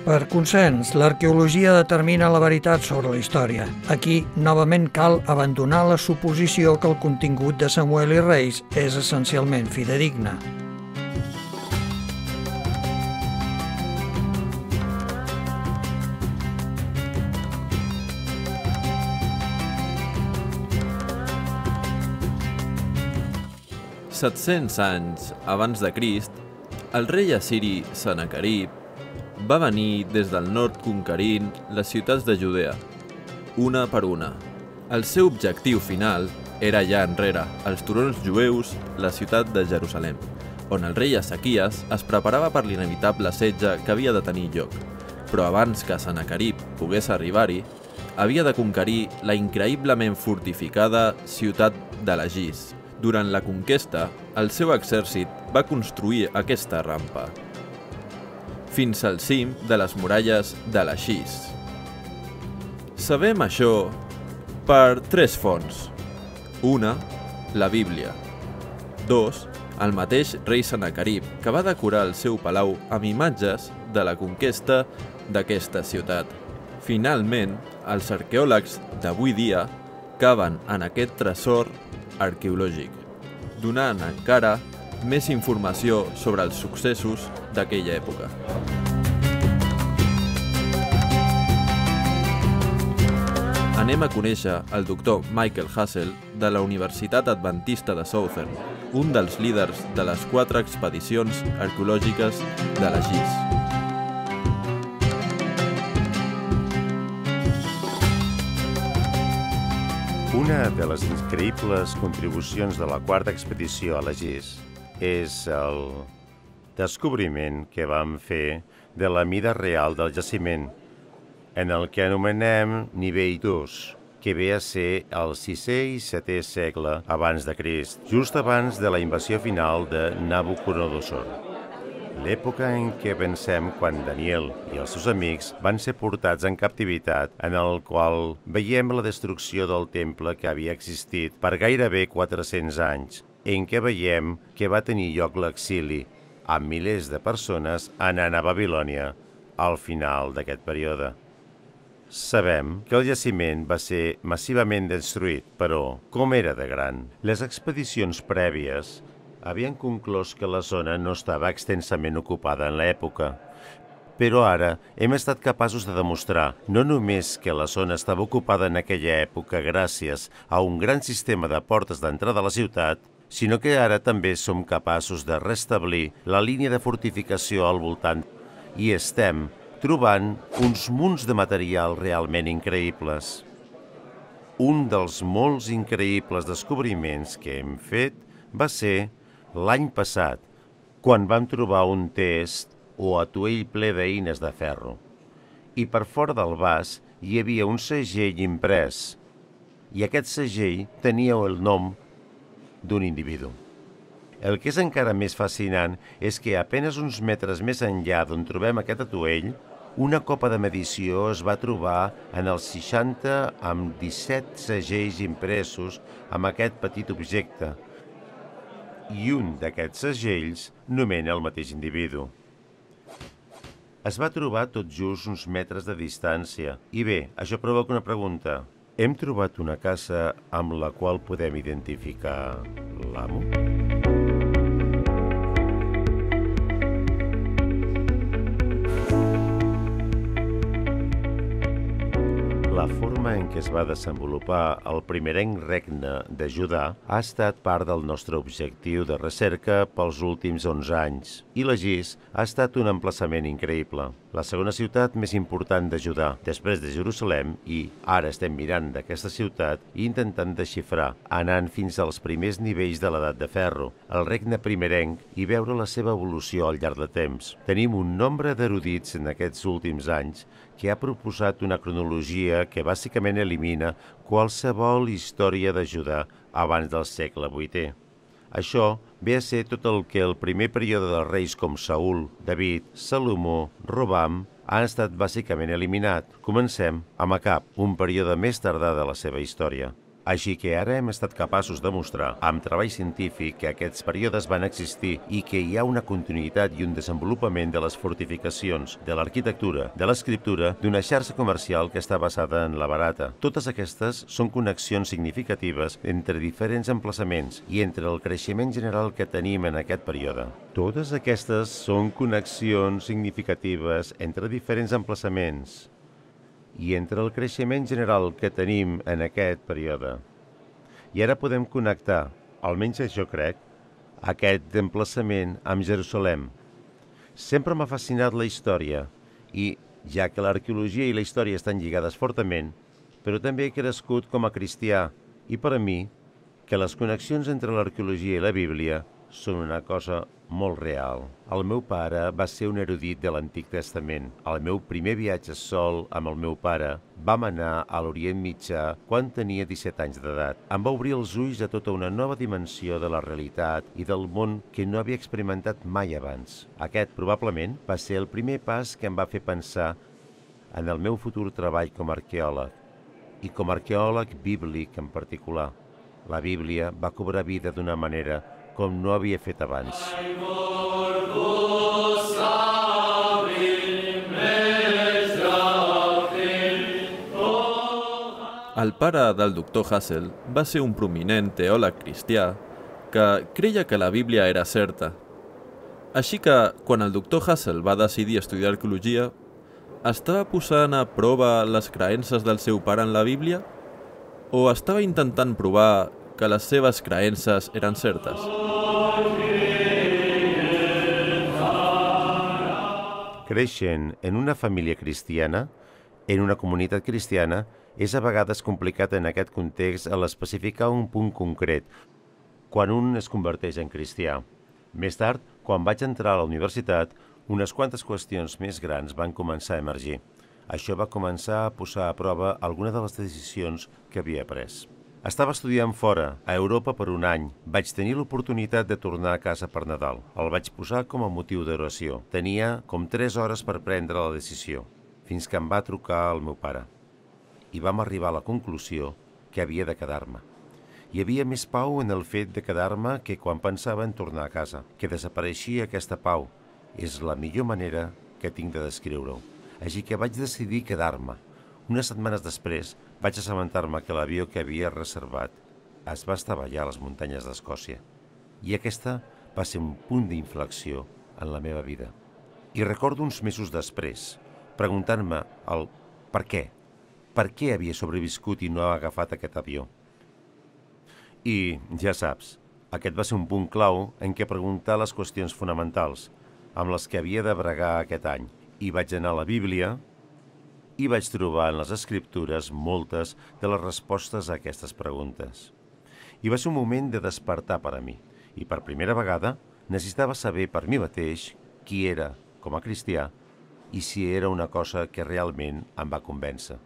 Per consens, l'arqueologia determina la veritat sobre la història. Aquí, novament, cal abandonar la suposició que el contingut de Samuel i Reis és essencialment fidedigne. 700 anys abans de Crist, el rei assiri Senacarib va venir des del nord conquerint les ciutats de Judea, una per una. El seu objectiu final era allà enrere, als turons jueus, la ciutat de Jerusalem, on el rei Ezequies es preparava per l'inevitable setge que havia de tenir lloc. Però abans que Senacarib pogués arribar-hi, havia de conquerir la increïblement fortificada ciutat de Lagis, durant la conquesta, el seu exèrcit va construir aquesta rampa fins al cim de les muralles de la Xís. Sabem això per tres fonts. Una, la Bíblia. Dos, el mateix rei Senacarib, que va decorar el seu palau amb imatges de la conquesta d'aquesta ciutat. Finalment, els arqueòlegs d'avui dia caven en aquest tresor arqueològic, donant encara més informació sobre els successos d'aquella època. Anem a conèixer el doctor Michael Hassel de la Universitat Adventista de Southern, un dels líders de les quatre expedicions arqueològiques de la GIS. Una de les increïbles contribucions de la quarta expedició a la GIS és el descobriment que vam fer de la mida real del jaciment, en el que anomenem nivell 2, que ve a ser el 6è i 7è segle abans de Crist, just abans de la invasió final de Nabucodonosor. L'època en què pensem quan Daniel i els seus amics van ser portats en captivitat, en el qual veiem la destrucció del temple que havia existit per gairebé 400 anys, en què veiem que va tenir lloc l'exili, amb milers de persones anant a Babilònia al final d'aquest període. Sabem que el jaciment va ser massivament destruït, però com era de gran? Les expedicions prèvies havien conclòs que la zona no estava extensament ocupada en l'època. Però ara hem estat capaços de demostrar no només que la zona estava ocupada en aquella època gràcies a un gran sistema de portes d'entrada a la ciutat, sinó que ara també som capaços de restablir la línia de fortificació al voltant i estem trobant uns munts de material realment increïbles. Un dels molts increïbles descobriments que hem fet va ser l'any passat, quan vam trobar un test o atuell ple d'eines de ferro. I per fora del vas hi havia un segell imprès, i aquest segell tenia el nom d'un individu. El que és encara més fascinant és que a penes uns metres més enllà d'on trobem aquest atuell, una copa de medició es va trobar en els 60 amb 17 segells impresos amb aquest petit objecte, i un d'aquests segells nomena el mateix individu. Es va trobar tot just uns metres de distància. I bé, això provoca una pregunta. Hem trobat una casa amb la qual podem identificar l'amo? La forma en què es va desenvolupar el primerenc regne de Judà ha estat part del nostre objectiu de recerca pels últims 11 anys i la GIS ha estat un emplaçament increïble. La segona ciutat més important de Judà, després de Jerusalem, i ara estem mirant d'aquesta ciutat i intentant desxifrar, anant fins als primers nivells de l'edat de ferro, el regne primerenc i veure la seva evolució al llarg de temps. Tenim un nombre d'erudits en aquests últims anys que ha proposat una cronologia que bàsicament elimina qualsevol història de Judà abans del segle VIII. Això ve a ser tot el que el primer període dels reis com Saül, David, Salomó, Robam ha estat bàsicament eliminat. Comencem amb Acab, un període més tardà de la seva història. Així que ara hem estat capaços de mostrar, amb treball científic, que aquests períodes van existir i que hi ha una continuïtat i un desenvolupament de les fortificacions, de l'arquitectura, de l'escriptura, d'una xarxa comercial que està basada en la barata. Totes aquestes són connexions significatives entre diferents emplaçaments i entre el creixement general que tenim en aquest període. Totes aquestes són connexions significatives entre diferents emplaçaments i entre el creixement general que tenim en aquest període. I ara podem connectar, almenys això crec, aquest emplaçament amb Jerusalem. Sempre m'ha fascinat la història i, ja que l'arqueologia i la història estan lligades fortament, però també he crescut com a cristià i per a mi que les connexions entre l'arqueologia i la Bíblia són una cosa molt real. El meu pare va ser un erudit de l'Antic Testament. El meu primer viatge sol amb el meu pare vam anar a l'Orient Mitjà quan tenia 17 anys d'edat. Em va obrir els ulls a tota una nova dimensió de la realitat i del món que no havia experimentat mai abans. Aquest, probablement, va ser el primer pas que em va fer pensar en el meu futur treball com a arqueòleg i com a arqueòleg bíblic en particular. La Bíblia va cobrar vida d'una manera com no havia fet abans. El pare del doctor Hassel va ser un prominent teòleg cristià que creia que la Bíblia era certa. Així que, quan el doctor Hassel va decidir estudiar arqueologia, estava posant a prova les creences del seu pare en la Bíblia? O estava intentant provar que les seves creences eren certes? Creixent en una família cristiana, en una comunitat cristiana, és a vegades complicat en aquest context a l'especificar un punt concret, quan un es converteix en cristià. Més tard, quan vaig entrar a la universitat, unes quantes qüestions més grans van començar a emergir. Això va començar a posar a prova alguna de les decisions que havia pres. Estava estudiant fora, a Europa per un any. Vaig tenir l'oportunitat de tornar a casa per Nadal. El vaig posar com a motiu d'oració. Tenia com 3 hores per prendre la decisió, fins que em va trucar el meu pare. I vam arribar a la conclusió que havia de quedar-me. Hi havia més pau en el fet de quedar-me que quan pensava en tornar a casa, que desapareixia aquesta pau. És la millor manera que tinc de descriure-ho. Així que vaig decidir quedar-me. Unes setmanes després vaig assabentar-me que l'avió que havia reservat es va estavellar a les muntanyes d'Escòcia. I aquesta va ser un punt d'inflexió en la meva vida. I recordo uns mesos després, preguntant-me el per què, per què havia sobreviscut i no ha agafat aquest avió. I, ja saps, aquest va ser un punt clau en què preguntar les qüestions fonamentals amb les que havia de bregar aquest any. I vaig anar a la Bíblia, i vaig trobar en les escriptures moltes de les respostes a aquestes preguntes. I va ser un moment de despertar per a mi, i per primera vegada necessitava saber per mi mateix qui era com a cristià i si era una cosa que realment em va convèncer.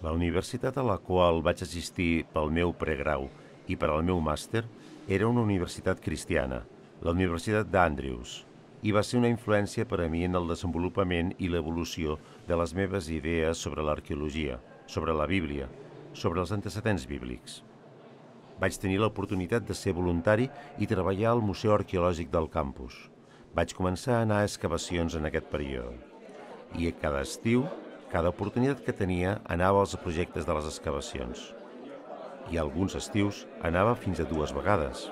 La universitat a la qual vaig assistir pel meu pregrau i per al meu màster era una universitat cristiana, la Universitat d'Andrews, i va ser una influència per a mi en el desenvolupament i l'evolució de les meves idees sobre l'arqueologia, sobre la Bíblia, sobre els antecedents bíblics. Vaig tenir l'oportunitat de ser voluntari i treballar al Museu Arqueològic del campus. Vaig començar a anar a excavacions en aquest període. I a cada estiu, cada oportunitat que tenia, anava als projectes de les excavacions. I alguns estius anava fins a dues vegades.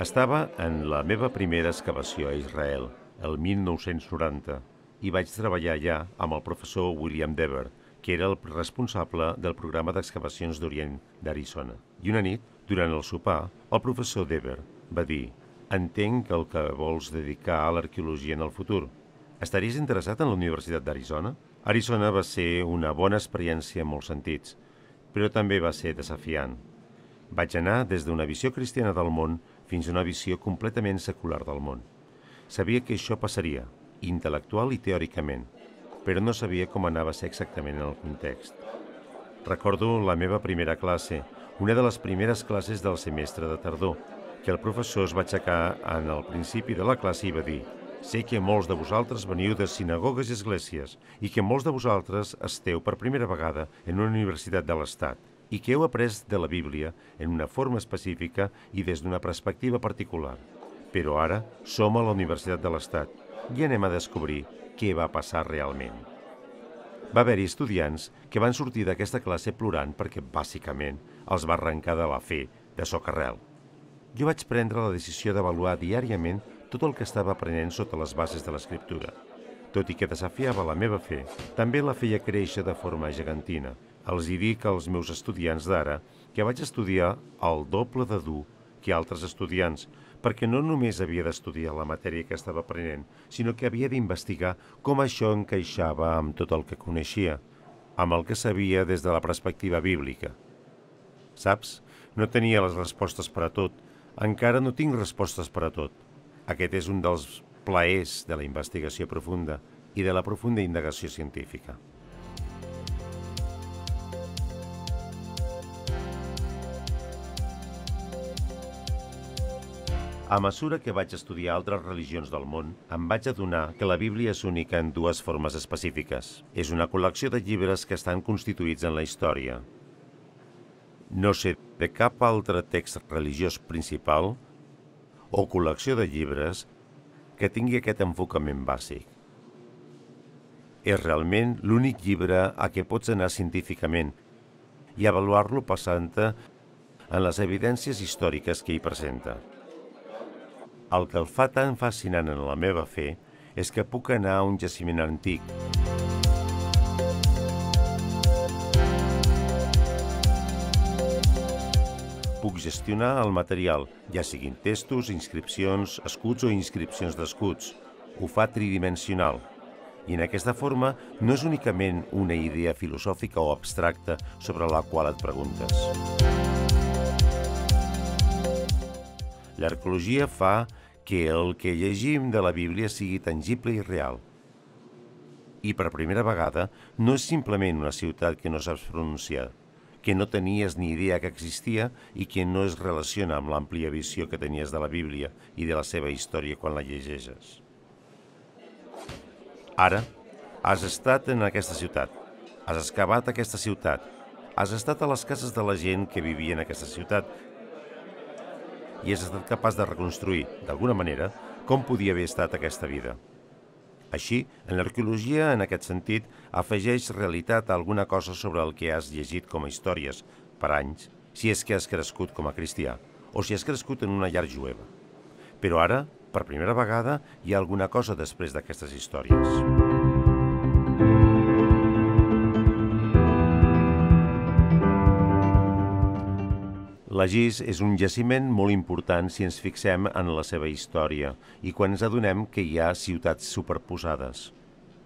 Estava en la meva primera excavació a Israel, el 1990, i vaig treballar allà amb el professor William Dever, que era el responsable del programa d'excavacions d'Orient d'Arizona. I una nit, durant el sopar, el professor Dever va dir «Entenc el que vols dedicar a l'arqueologia en el futur. Estaries interessat en la Universitat d'Arizona?» Arizona va ser una bona experiència en molts sentits, però també va ser desafiant. Vaig anar des d'una visió cristiana del món fins a una visió completament secular del món. Sabia que això passaria, intel·lectual i teòricament, però no sabia com anava a ser exactament en el context. Recordo la meva primera classe, una de les primeres classes del semestre de tardor, que el professor es va aixecar en el principi de la classe i va dir Sé que molts de vosaltres veniu de sinagogues i esglésies i que molts de vosaltres esteu per primera vegada en una universitat de l'Estat. i que heu après de la Bíblia en una forma específica i des d'una perspectiva particular. Però ara som a la Universitat de l'Estat i anem a descobrir què va passar realment. Va haver-hi estudiants que van sortir d'aquesta classe plorant perquè, bàsicament, els va arrencar de la fe de socarrel. Jo vaig prendre la decisió d'avaluar diàriament tot el que estava aprenent sota les bases de l'escriptura. Tot i que desafiava la meva fe, també la feia créixer de forma gegantina. Els hi dic als meus estudiants d'ara que vaig estudiar el doble de dur que altres estudiants, perquè no només havia d'estudiar la matèria que estava aprenent, sinó que havia d'investigar com això encaixava amb tot el que coneixia, amb el que sabia des de la perspectiva bíblica. Saps? No tenia les respostes per a tot. Encara no tinc respostes per a tot. Aquest és un dels plaers de la investigació profunda i de la profunda indagació científica. A mesura que vaig estudiar altres religions del món, em vaig adonar que la Bíblia és única en dues formes específiques. És una col·lecció de llibres que estan constituïts en la història. No sé de cap altre text religiós principal o col·lecció de llibres que tingui aquest enfocament bàsic. És realment l'únic llibre a què pots anar científicament i avaluar-lo passant-te en les evidències històriques que hi presenta. El que el fa tan fascinant en la meva fe és que puc anar a un jaciment antic. Puc gestionar el material, ja siguin textos, inscripcions, escuts o inscripcions d'escuts. Ho fa tridimensional. I en aquesta forma no és únicament una idea filosòfica o abstracta sobre la qual et preguntes. L'arqueologia fa que el que llegim de la Bíblia sigui tangible i real. I per primera vegada no és simplement una ciutat que no saps pronunciar, que no tenies ni idea que existia i que no es relaciona amb l'àmplia visió que tenies de la Bíblia i de la seva història quan la llegeixes. Ara, has estat en aquesta ciutat, has excavat aquesta ciutat, has estat a les cases de la gent que vivia en aquesta ciutat i has estat capaç de reconstruir, d'alguna manera, com podia haver estat aquesta vida. Així, en l'arqueologia, en aquest sentit, afegeix realitat a alguna cosa sobre el que has llegit com a històries per anys, si és que has crescut com a cristià, o si has crescut en una llar jueva. Però ara, per primera vegada, hi ha alguna cosa després d'aquestes històries. La Gis és un jaciment molt important si ens fixem en la seva història i quan ens adonem que hi ha ciutats superposades,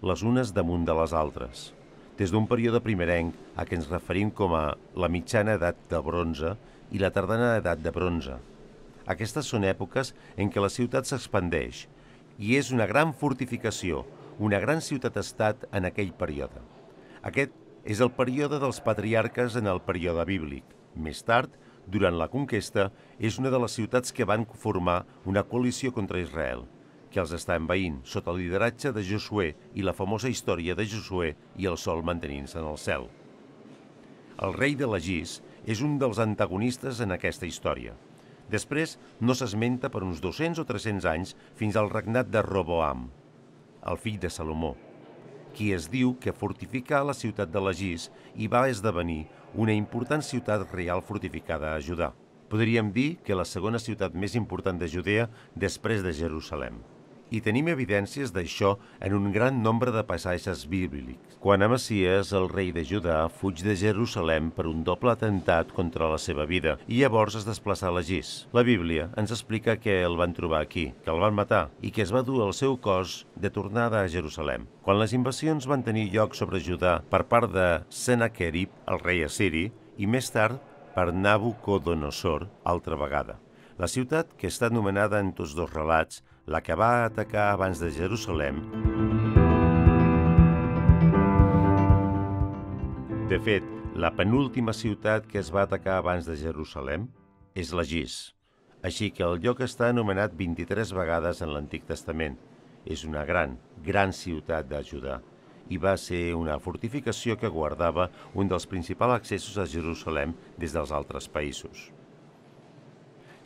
les unes damunt de les altres. Des d'un període primerenc a què ens referim com a la mitjana edat de bronze i la tardana edat de bronze. Aquestes són èpoques en què la ciutat s'expandeix i és una gran fortificació, una gran ciutat-estat en aquell període. Aquest és el període dels patriarques en el període bíblic. Més tard, durant la conquesta, és una de les ciutats que van formar una coalició contra Israel, que els està envaint sota el lideratge de Josué i la famosa història de Josué i el sol mantenint-se en el cel. El rei de l'Agís és un dels antagonistes en aquesta història. Després no s'esmenta per uns 200 o 300 anys fins al regnat de Roboam, el fill de Salomó, qui es diu que fortificà la ciutat de l'Agís i va esdevenir una important ciutat real fortificada a Judà. Podríem dir que la segona ciutat més important de Judea després de Jerusalem. I tenim evidències d'això en un gran nombre de passatges bíblics. Quan Amacies, el rei de Judà, fuig de Jerusalem per un doble atemptat contra la seva vida i llavors es desplaça a l'Agís. La Bíblia ens explica que el van trobar aquí, que el van matar i que es va dur el seu cos de tornada a Jerusalem. Quan les invasions van tenir lloc sobre Judà per part de Sennacherib, el rei assiri, i més tard per Nabucodonosor altra vegada. La ciutat, que està anomenada en tots dos relats, la que va atacar abans de Jerusalem, De fet, la penúltima ciutat que es va atacar abans de Jerusalem és la Gis, així que el lloc està anomenat 23 vegades en l'Antic Testament. És una gran, gran ciutat de Judà i va ser una fortificació que guardava un dels principals accessos a Jerusalem des dels altres països.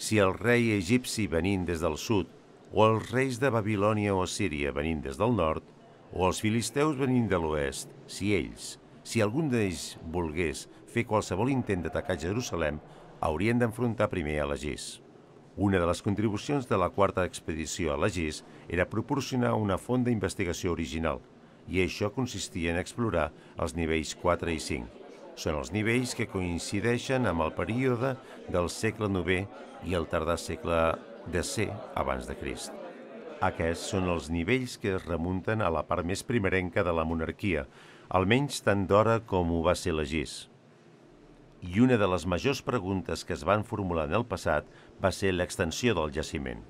Si el rei egipci venint des del sud, o els reis de Babilònia o Síria venint des del nord, o els filisteus venint de l'oest, si ells, si algun d'ells volgués fer qualsevol intent d'atacar Jerusalem, haurien d'enfrontar primer a l'Egís. Una de les contribucions de la quarta expedició a l'Egís era proporcionar una font d'investigació original, i això consistia en explorar els nivells 4 i 5. Són els nivells que coincideixen amb el període del segle IX i el tardà segle DC abans de Crist. Aquests són els nivells que es remunten a la part més primerenca de la monarquia, almenys tant d'hora com ho va ser l'Egís. I una de les majors preguntes que es van formular en el passat va ser l'extensió del jaciment.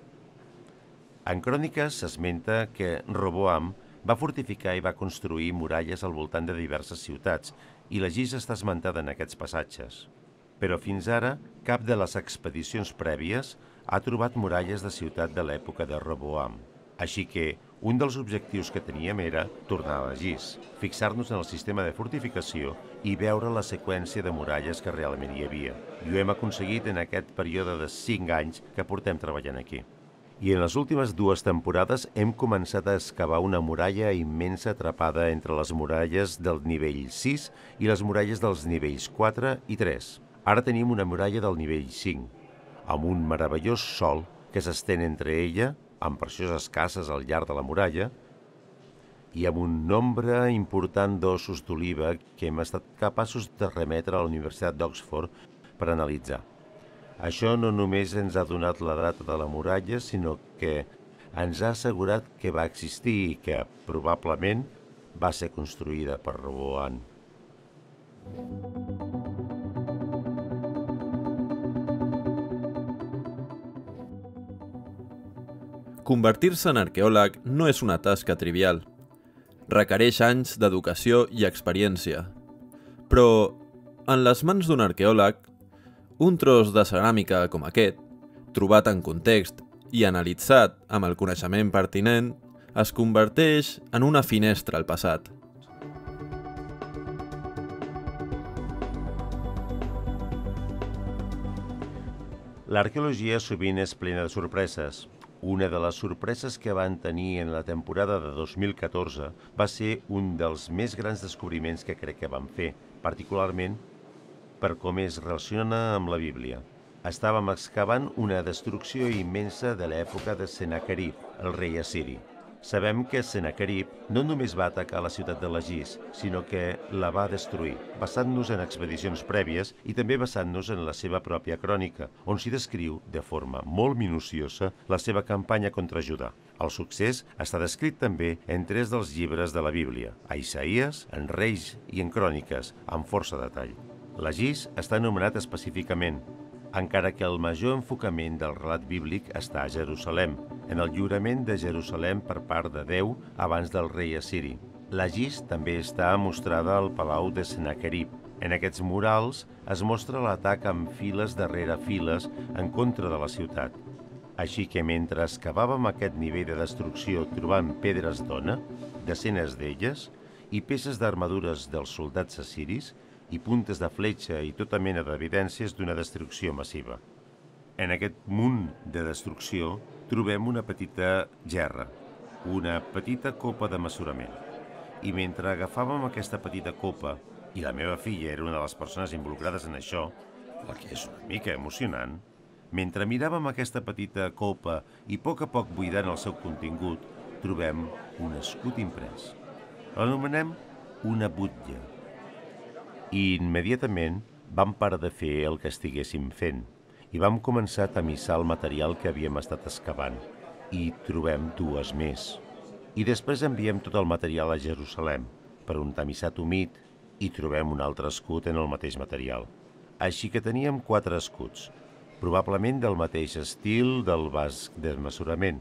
En cròniques s'esmenta que Roboam va fortificar i va construir muralles al voltant de diverses ciutats i l'Egís està esmentada en aquests passatges. Però fins ara, cap de les expedicions prèvies ha trobat muralles de ciutat de l'època de Roboam. Així que un dels objectius que teníem era tornar a Gis, fixar-nos en el sistema de fortificació i veure la seqüència de muralles que realment hi havia. I ho hem aconseguit en aquest període de 5 anys que portem treballant aquí. I en les últimes dues temporades hem començat a excavar una muralla immensa atrapada entre les muralles del nivell 6 i les muralles dels nivells 4 i 3. Ara tenim una muralla del nivell 5, amb un meravellós sol que s'estén entre ella, amb precioses cases al llarg de la muralla, i amb un nombre important d'ossos d'oliva que hem estat capaços de remetre a la Universitat d'Oxford per analitzar. Això no només ens ha donat la data de la muralla, sinó que ens ha assegurat que va existir i que probablement va ser construïda per Roboan. Convertir-se en arqueòleg no és una tasca trivial. Requereix anys d'educació i experiència. Però, en les mans d'un arqueòleg, un tros de ceràmica com aquest, trobat en context i analitzat amb el coneixement pertinent, es converteix en una finestra al passat. L'arqueologia sovint és plena de sorpreses, una de les sorpreses que van tenir en la temporada de 2014 va ser un dels més grans descobriments que crec que van fer, particularment per com es relaciona amb la Bíblia. Estàvem excavant una destrucció immensa de l'època de Sennacherib, el rei assiri. Sabem que Sennacherib no només va atacar la ciutat de Lagís, sinó que la va destruir, basant-nos en expedicions prèvies i també basant-nos en la seva pròpia crònica, on s'hi descriu, de forma molt minuciosa, la seva campanya contra Judà. El succés està descrit també en tres dels llibres de la Bíblia, a Isaías, en Reis i en Cròniques, amb força detall. Lagís està anomenat específicament, encara que el major enfocament del relat bíblic està a Jerusalem, en el lliurament de Jerusalem per part de Déu abans del rei assiri. La Gis també està mostrada al palau de Sennacherib. En aquests murals es mostra l'atac amb files darrere files en contra de la ciutat. Així que mentre excavàvem aquest nivell de destrucció trobant pedres d'ona, decenes d'elles, i peces d'armadures dels soldats assiris, i puntes de fletxa i tota mena d'evidències d'una destrucció massiva. En aquest munt de destrucció trobem una petita gerra, una petita copa de mesurament. I mentre agafàvem aquesta petita copa, i la meva filla era una de les persones involucrades en això, el que és una mica emocionant, mentre miràvem aquesta petita copa i a poc a poc buidant el seu contingut, trobem un escut imprès. L'anomenem una butlla, i immediatament vam parar de fer el que estiguéssim fent i vam començar a tamissar el material que havíem estat excavant. I trobem dues més. I després enviem tot el material a Jerusalem per un tamissat humit i trobem un altre escut en el mateix material. Així que teníem quatre escuts, probablement del mateix estil del basc de mesurament,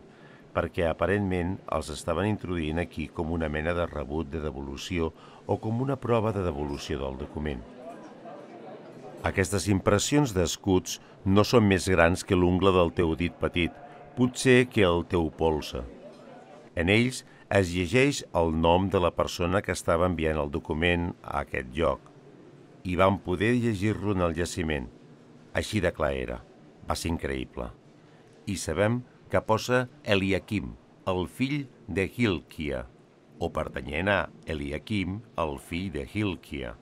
perquè aparentment els estaven introduint aquí com una mena de rebut de devolució o com una prova de devolució del document. Aquestes impressions d'escuts no són més grans que l'ungla del teu dit petit, potser que el teu polze. En ells es llegeix el nom de la persona que estava enviant el document a aquest lloc i vam poder llegir-lo en el jaciment. Així de clar era. Va ser increïble. I sabem que posa Eliakim, el fill de Hilkia, o pertanyent a Eliakim, el fill de Hilkia.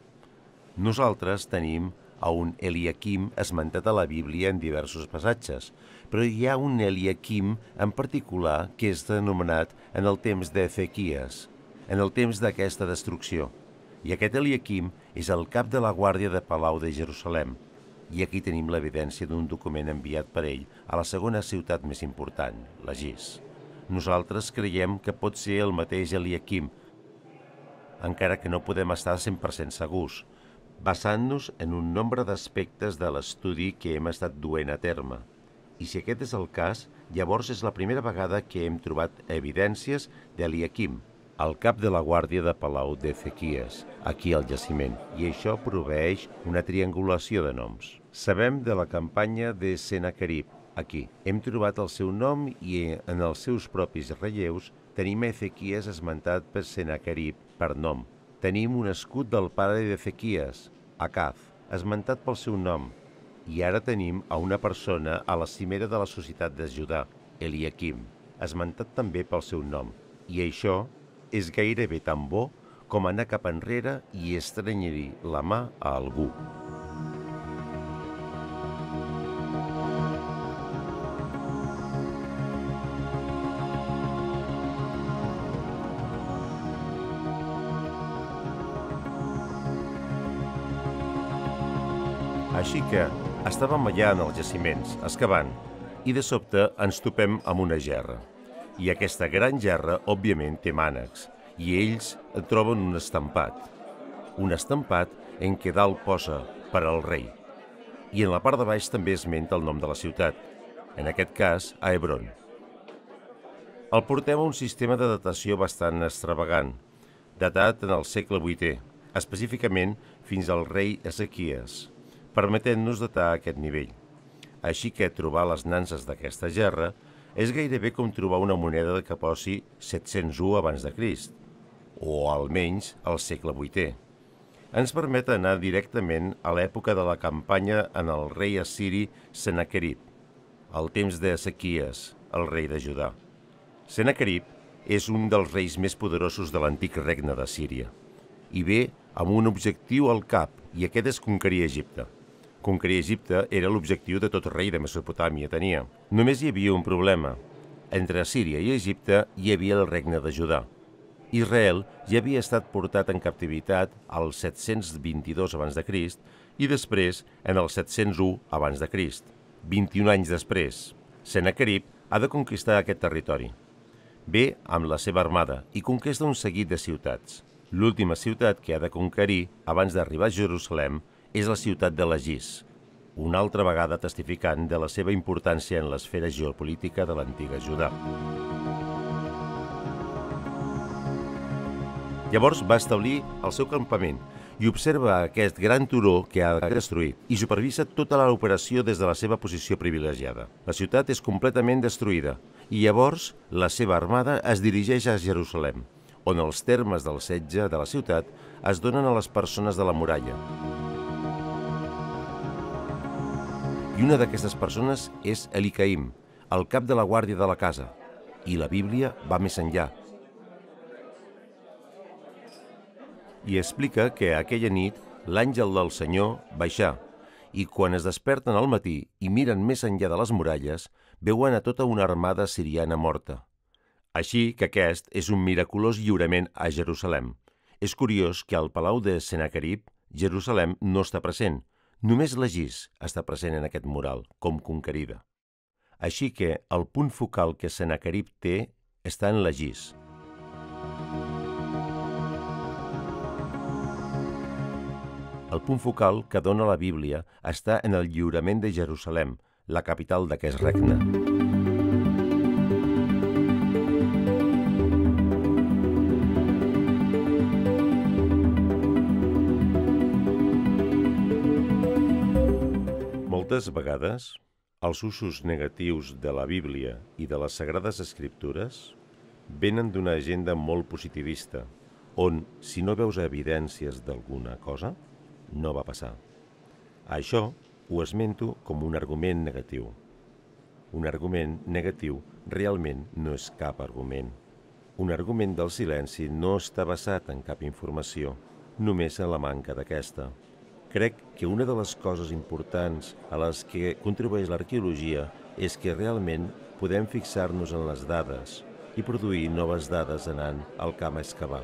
Nosaltres tenim a un Eliakim esmentat a la Bíblia en diversos passatges, però hi ha un Eliakim en particular que és denomenat en el temps d'Ezequies, en el temps d'aquesta destrucció. I aquest Eliakim és el cap de la guàrdia de Palau de Jerusalem. I aquí tenim l'evidència d'un document enviat per ell a la segona ciutat més important, la Gis. Nosaltres creiem que pot ser el mateix Eliakim, encara que no podem estar 100% segurs, basant-nos en un nombre d'aspectes de l'estudi que hem estat duent a terme. I si aquest és el cas, llavors és la primera vegada que hem trobat evidències d'Eliakim, el cap de la guàrdia de Palau d'Ezequies, aquí al jaciment, i això proveeix una triangulació de noms. Sabem de la campanya de Senaquerib, aquí. Hem trobat el seu nom i en els seus propis relleus tenim Ezequies esmentat per Senaquerib per nom, tenim un escut del pare d'Ezequies, Acaz, esmentat pel seu nom, i ara tenim a una persona a la cimera de la societat de Judà, Eliakim, esmentat també pel seu nom. I això és gairebé tan bo com anar cap enrere i estrenyir la mà a algú. Així que estàvem allà en els jaciments, excavant, i de sobte ens topem amb una gerra. I aquesta gran gerra, òbviament, té mànecs, i ells troben un estampat. Un estampat en què dalt posa per al rei. I en la part de baix també esmenta el nom de la ciutat, en aquest cas a Hebron. El portem a un sistema de datació bastant extravagant, datat en el segle VIII, específicament fins al rei Ezequies, permetent-nos datar aquest nivell. Així que trobar les nanses d'aquesta gerra és gairebé com trobar una moneda que posi 701 abans de Crist, o almenys al segle VIII. Ens permet anar directament a l'època de la campanya en el rei assiri Senaquerib, al temps d'Ezequies, el rei de Judà. Senaquerib és un dels reis més poderosos de l'antic regne de Síria i ve amb un objectiu al cap, i aquest és conquerir Egipte. Conquerir Egipte era l'objectiu de tot rei de Mesopotàmia tenia. Només hi havia un problema. Entre Síria i Egipte hi havia el regne de Judà. Israel ja havia estat portat en captivitat al 722 abans de Crist i després en el 701 abans de Crist. 21 anys després, Senaquerib ha de conquistar aquest territori. Ve amb la seva armada i conquesta un seguit de ciutats. L'última ciutat que ha de conquerir abans d'arribar a Jerusalem és la ciutat de Lagís, una altra vegada testificant de la seva importància en l'esfera geopolítica de l'antiga Judà. Llavors va establir el seu campament i observa aquest gran turó que ha destruït i supervisa tota l'operació des de la seva posició privilegiada. La ciutat és completament destruïda i llavors la seva armada es dirigeix a Jerusalem, on els termes del setge de la ciutat es donen a les persones de la muralla. I una d'aquestes persones és Elicaim, el cap de la guàrdia de la casa. I la Bíblia va més enllà. I explica que aquella nit l'àngel del Senyor baixà i quan es desperten al matí i miren més enllà de les muralles, veuen a tota una armada siriana morta. Així que aquest és un miraculós lliurament a Jerusalem. És curiós que al palau de Senaquerib, Jerusalem no està present, Només la Gis està present en aquest mural, com conquerida. Així que el punt focal que Senaquerib té està en la Gis. El punt focal que dona la Bíblia està en el lliurament de Jerusalem, la capital d'aquest regne. Moltes vegades, els usos negatius de la Bíblia i de les Sagrades Escriptures venen d'una agenda molt positivista, on, si no veus evidències d'alguna cosa, no va passar. Això ho esmento com un argument negatiu. Un argument negatiu realment no és cap argument. Un argument del silenci no està basat en cap informació, només en la manca d'aquesta. Crec que una de les coses importants a les que contribueix l'arqueologia és que realment podem fixar-nos en les dades i produir noves dades anant al camp a excavar.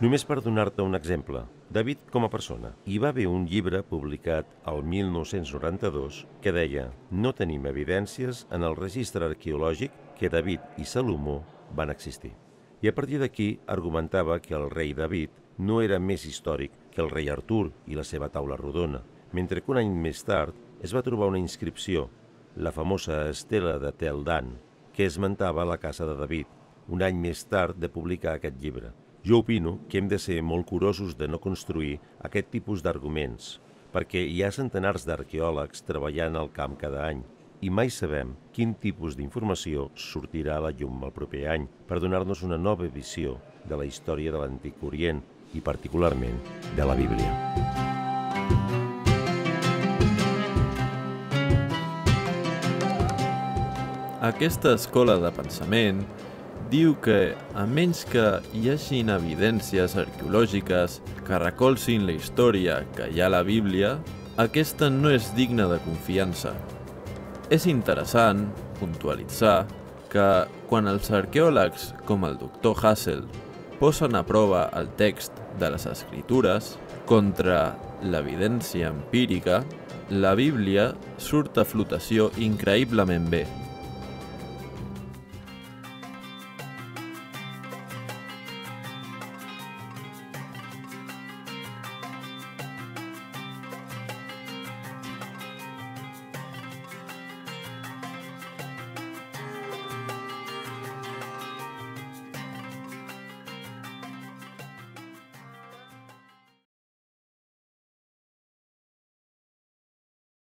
Només per donar-te un exemple, David com a persona. Hi va haver un llibre publicat al 1992 que deia «No tenim evidències en el registre arqueològic que David i Salomó van existir». I a partir d'aquí argumentava que el rei David no era més històric que el rei Artur i la seva taula rodona, mentre que un any més tard es va trobar una inscripció, la famosa estela de Tel Dan, que esmentava la casa de David, un any més tard de publicar aquest llibre. Jo opino que hem de ser molt curosos de no construir aquest tipus d'arguments, perquè hi ha centenars d'arqueòlegs treballant al camp cada any i mai sabem quin tipus d'informació sortirà a la llum el proper any per donar-nos una nova visió de la història de l'Antic Orient i particularment de la Bíblia. Aquesta escola de pensament diu que, a menys que hi hagin evidències arqueològiques que recolzin la història que hi ha a la Bíblia, aquesta no és digna de confiança. És interessant puntualitzar que quan els arqueòlegs com el doctor Hassel posen a prova el text de les escritures contra l'evidència empírica, la Bíblia surt a flotació increïblement bé